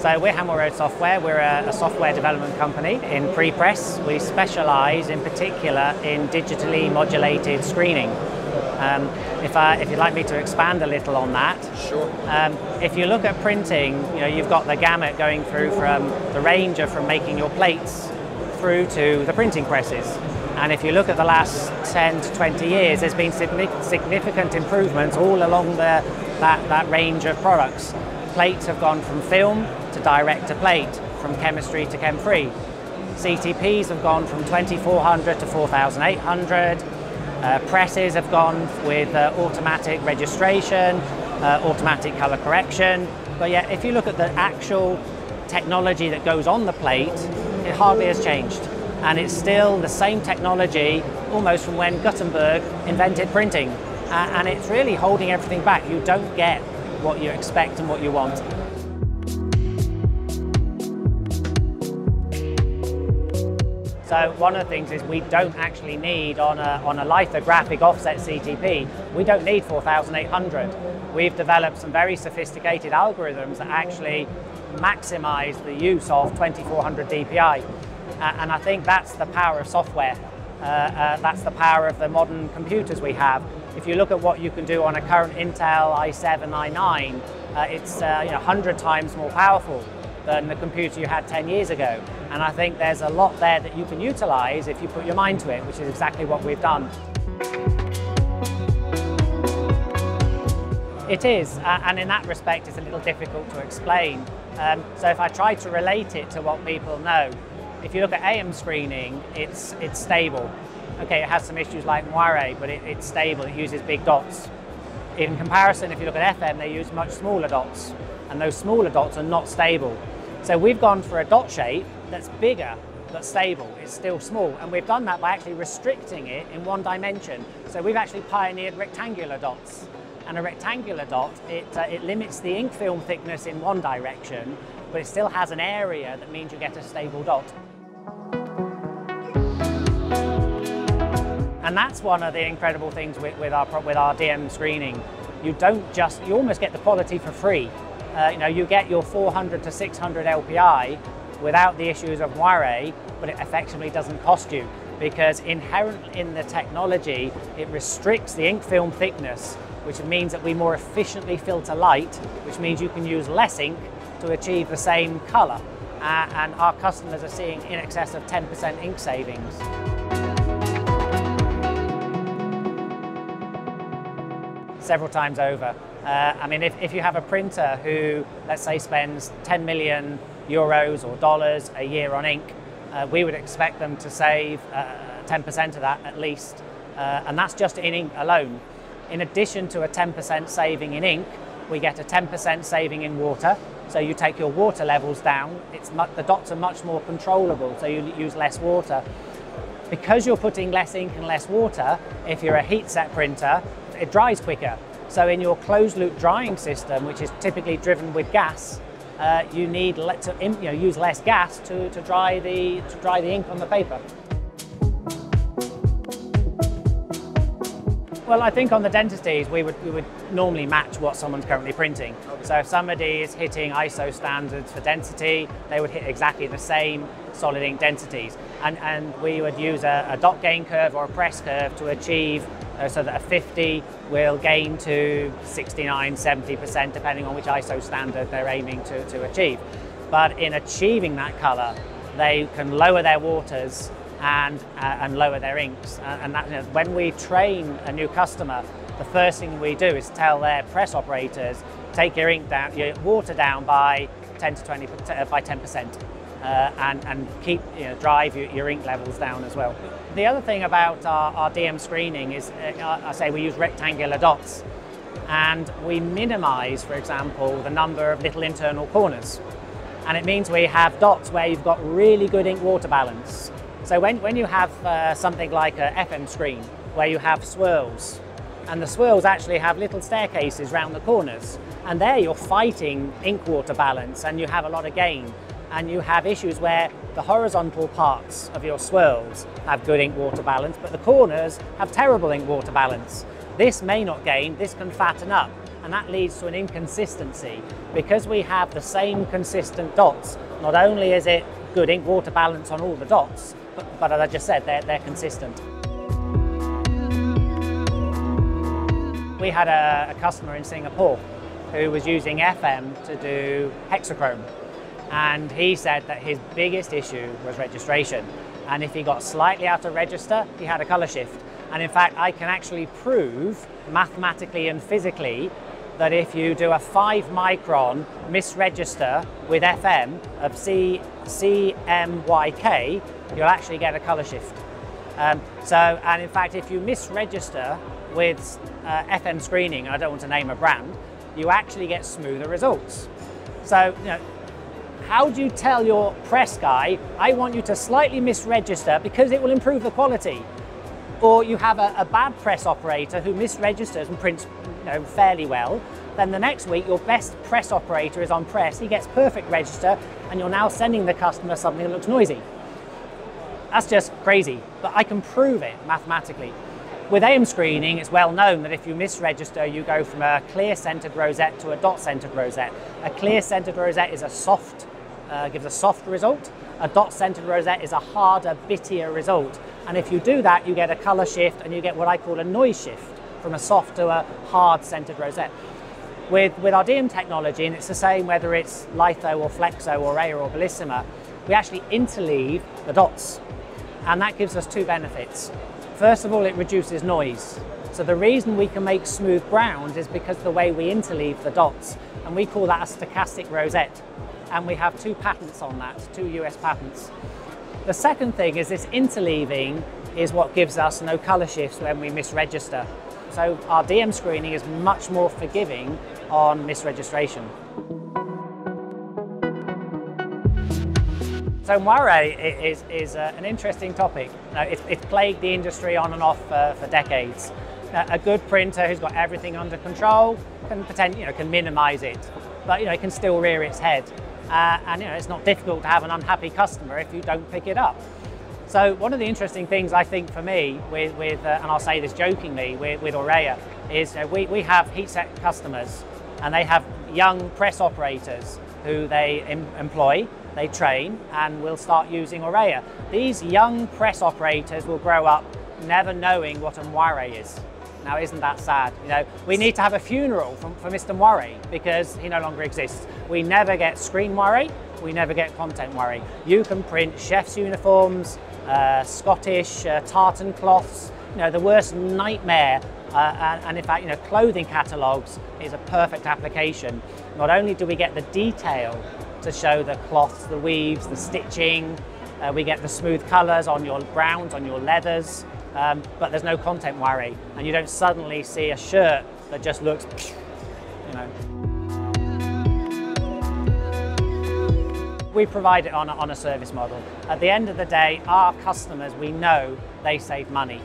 So we're Hamillroad Software. We're a, a software development company in pre-press. We specialise in particular in digitally modulated screening. Um, if, I, if you'd like me to expand a little on that. Sure. Um, if you look at printing, you know, you've got the gamut going through from the range of from making your plates through to the printing presses. And if you look at the last 10 to 20 years, there's been significant improvements all along the, that, that range of products. Plates have gone from film to direct to plate, from chemistry to chem-free. CTPs have gone from 2400 to 4800. Uh, presses have gone with uh, automatic registration, uh, automatic color correction. But yeah, if you look at the actual technology that goes on the plate, it hardly has changed. And it's still the same technology almost from when Gutenberg invented printing. and it's really holding everything back. You don't get what you expect and what you want. So one of the things is we don't actually need on a, on a lithographic offset CTP, we don't need 4800. We've developed some very sophisticated algorithms that actually maximize the use of 2400 DPI. Uh, and I think that's the power of software. Uh, uh, that's the power of the modern computers we have. If you look at what you can do on a current Intel i7, i9, uh, it's uh, you know, 100 times more powerful than the computer you had 10 years ago. And I think there's a lot there that you can utilize if you put your mind to it, which is exactly what we've done. It is, uh, and in that respect, it's a little difficult to explain. Um, so if I try to relate it to what people know, if you look at AM screening, it's, it's stable. Okay, it has some issues like moire, but it, it's stable, it uses big dots. In comparison, if you look at FM, they use much smaller dots, and those smaller dots are not stable. So we've gone for a dot shape that's bigger but stable. It's still small, and we've done that by actually restricting it in one dimension. So we've actually pioneered rectangular dots. And a rectangular dot, it, uh, it limits the ink film thickness in one direction, but it still has an area that means you get a stable dot. And that's one of the incredible things with, with, our, with our DM screening. You don't just, you almost get the quality for free. Uh, you know, you get your 400 to 600 LPI without the issues of moire, but it effectively doesn't cost you because inherent in the technology, it restricts the ink film thickness, which means that we more efficiently filter light, which means you can use less ink to achieve the same color. Uh, and our customers are seeing in excess of 10% ink savings. Several times over. Uh, I mean, if, if you have a printer who, let's say, spends 10 million euros or dollars a year on ink, uh, we would expect them to save 10% uh, of that at least. Uh, and that's just in ink alone. In addition to a 10% saving in ink, we get a 10% saving in water. So you take your water levels down, it's the dots are much more controllable, so you use less water. Because you're putting less ink and less water, if you're a heat set printer, it dries quicker. So in your closed loop drying system, which is typically driven with gas, uh, you need to you know, use less gas to, to, dry the, to dry the ink on the paper. Well, I think on the densities, we would, we would normally match what someone's currently printing. Okay. So if somebody is hitting ISO standards for density, they would hit exactly the same solid ink densities. And, and we would use a, a dot gain curve or a press curve to achieve so that a 50 will gain to 69, 70%, depending on which ISO standard they're aiming to, to achieve. But in achieving that color, they can lower their waters and, uh, and lower their inks. Uh, and that, you know, when we train a new customer, the first thing we do is tell their press operators, take your ink down, your water down by 10 to 20, uh, by 10%. Uh, and, and keep, you know, drive your, your ink levels down as well. The other thing about our, our DM screening is, uh, I say we use rectangular dots and we minimize, for example, the number of little internal corners. And it means we have dots where you've got really good ink water balance. So when, when you have uh, something like a FM screen where you have swirls, and the swirls actually have little staircases around the corners, and there you're fighting ink water balance and you have a lot of gain and you have issues where the horizontal parts of your swirls have good ink water balance, but the corners have terrible ink water balance. This may not gain, this can fatten up. and that leads to an inconsistency. Because we have the same consistent dots, not only is it good ink water balance on all the dots, but, but as I just said, they're, they're consistent. We had a, a customer in Singapore who was using FM to do hexachrome. And he said that his biggest issue was registration. And if he got slightly out of register, he had a color shift. And in fact, I can actually prove mathematically and physically that if you do a 5 micron misregister with FM of C, CMYK, you'll actually get a color shift. Um, so, and in fact, if you misregister with uh, FM screening, I don't want to name a brand, you actually get smoother results. So, you know, how do you tell your press guy, I want you to slightly misregister because it will improve the quality? Or you have a, a bad press operator who misregisters and prints you know, fairly well, then the next week your best press operator is on press, he gets perfect register, and you're now sending the customer something that looks noisy. That's just crazy, but I can prove it mathematically. With AM screening, it's well known that if you misregister, you go from a clear centered rosette to a dot centered rosette. A clear centered rosette is a soft, uh, gives a soft result. A dot centered rosette is a harder, bittier result. And if you do that, you get a color shift and you get what I call a noise shift from a soft to a hard centered rosette. With, with our DM technology, and it's the same whether it's litho or flexo or Auraia or bellissima, we actually interleave the dots. And that gives us two benefits. First of all, it reduces noise. So the reason we can make smooth browns is because the way we interleave the dots, and we call that a stochastic rosette. And we have two patents on that, two US patents. The second thing is this interleaving is what gives us no color shifts when we misregister. So our DM screening is much more forgiving on misregistration. So moire is, is uh, an interesting topic. it's, it's, plagued the industry on and off uh, for decades. Uh, a good printer who's got everything under control can pretend, you know, can minimize it, but you know, it can still rear its head. Uh, and you know, it's not difficult to have an unhappy customer if you don't pick it up. So one of the interesting things I think for me with, with uh, and I'll say this jokingly, with, with Auraia, is uh, we, we have heat set customers and they have young press operators who they em employ they train and will start using Auraia. These young press operators will grow up never knowing what a moire is. Now, isn't that sad? You know, we need to have a funeral for, for Mr. Moire because he no longer exists. We never get screen moire, we never get content moire. You can print chef's uniforms, uh, Scottish uh, tartan cloths, you know, the worst nightmare. Uh, and, and in fact, you know, clothing catalogues is a perfect application. Not only do we get the detail to show the cloths, the weaves, the stitching. Uh, we get the smooth colours on your browns, on your leathers, um, but there's no content moire. And you don't suddenly see a shirt that just looks, you know. We provide it on a, on a service model. At the end of the day, our customers, we know they save money.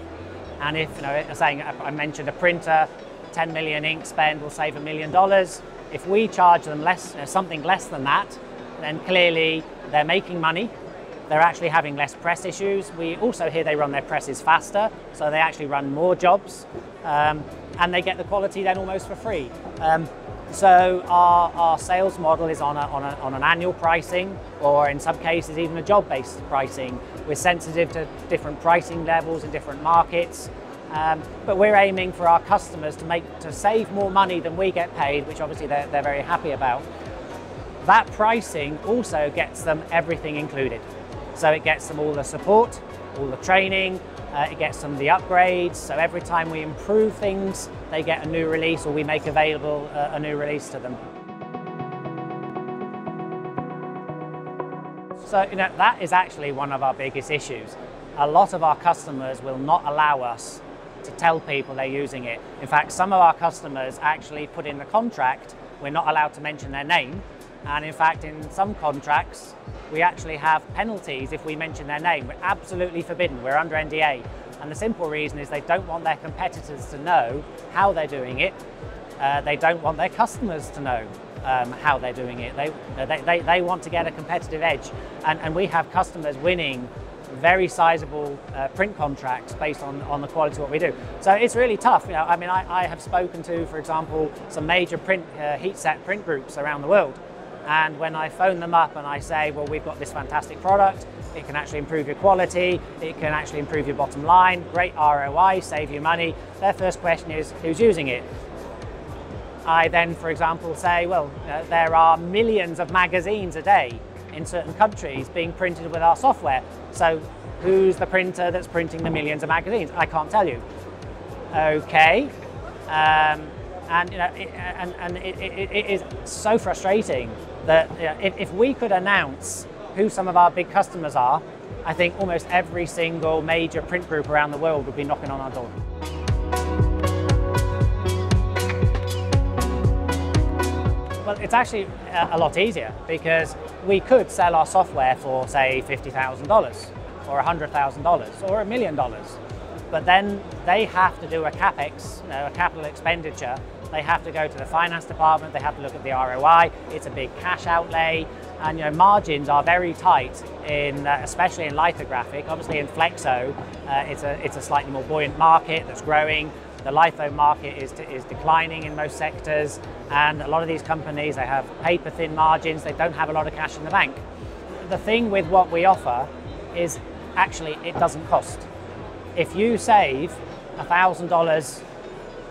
And if, you know, saying, I mentioned a printer, 10 million ink spend will save a million dollars. If we charge them less, you know, something less than that, then clearly they're making money. They're actually having less press issues. We also hear they run their presses faster, so they actually run more jobs, um, and they get the quality then almost for free. Um, so our, our sales model is on, a, on, a, on an annual pricing, or in some cases even a job-based pricing. We're sensitive to different pricing levels in different markets, um, but we're aiming for our customers to make to save more money than we get paid, which obviously they're, they're very happy about. That pricing also gets them everything included. So it gets them all the support, all the training, uh, it gets them the upgrades. So every time we improve things, they get a new release or we make available uh, a new release to them. So you know, that is actually one of our biggest issues. A lot of our customers will not allow us to tell people they're using it. In fact, some of our customers actually put in the contract, we're not allowed to mention their name and in fact, in some contracts, we actually have penalties if we mention their name. We're absolutely forbidden. We're under NDA. And the simple reason is they don't want their competitors to know how they're doing it. Uh, they don't want their customers to know um, how they're doing it. They, they, they, they, want to get a competitive edge. And, and we have customers winning very sizable uh, print contracts based on, on the quality of what we do. So it's really tough. You know, I mean, I, I have spoken to, for example, some major print uh, heat set print groups around the world. And when I phone them up and I say, well, we've got this fantastic product, it can actually improve your quality, it can actually improve your bottom line, great ROI, save you money, their first question is, who's using it? I then, for example, say, well, uh, there are millions of magazines a day in certain countries being printed with our software. So who's the printer that's printing the millions of magazines? I can't tell you. Okay. Um, and, you know, it, and, and it, it, it is so frustrating that you know, if, if we could announce who some of our big customers are, I think almost every single major print group around the world would be knocking on our door. Well, it's actually uh, a lot easier because we could sell our software for, say, $50,000 or $100,000 or a million dollars. But then they have to do a capex, you know, a capital expenditure. They have to go to the finance department. They have to look at the ROI. It's a big cash outlay, and you know margins are very tight in, uh, especially in lithographic. Obviously, in flexo, uh, it's a it's a slightly more buoyant market that's growing. The litho market is, is declining in most sectors, and a lot of these companies, they have paper thin margins, they don't have a lot of cash in the bank. The thing with what we offer is actually it doesn't cost. If you save $1,000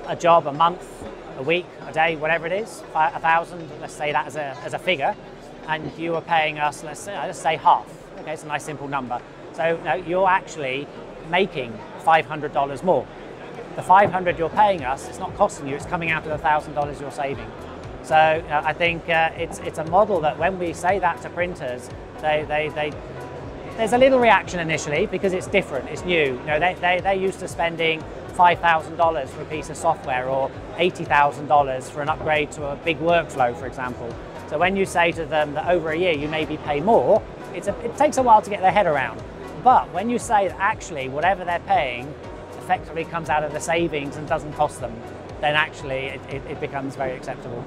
a job a month, a week, a day, whatever it is, a thousand, let's say that as a, as a figure, and you are paying us, let's say, let's say half. Okay, it's a nice simple number. So know, you're actually making $500 more the 500 you're paying us, it's not costing you, it's coming out of the $1,000 you're saving. So uh, I think uh, it's, it's a model that when we say that to printers, they, they, they, there's a little reaction initially because it's different, it's new. You know, they, they, they're used to spending $5,000 for a piece of software or $80,000 for an upgrade to a big workflow, for example. So when you say to them that over a year you maybe pay more, a, it takes a while to get their head around. But when you say that actually whatever they're paying effectively comes out of the savings and doesn't cost them, then actually it, it, it becomes very acceptable.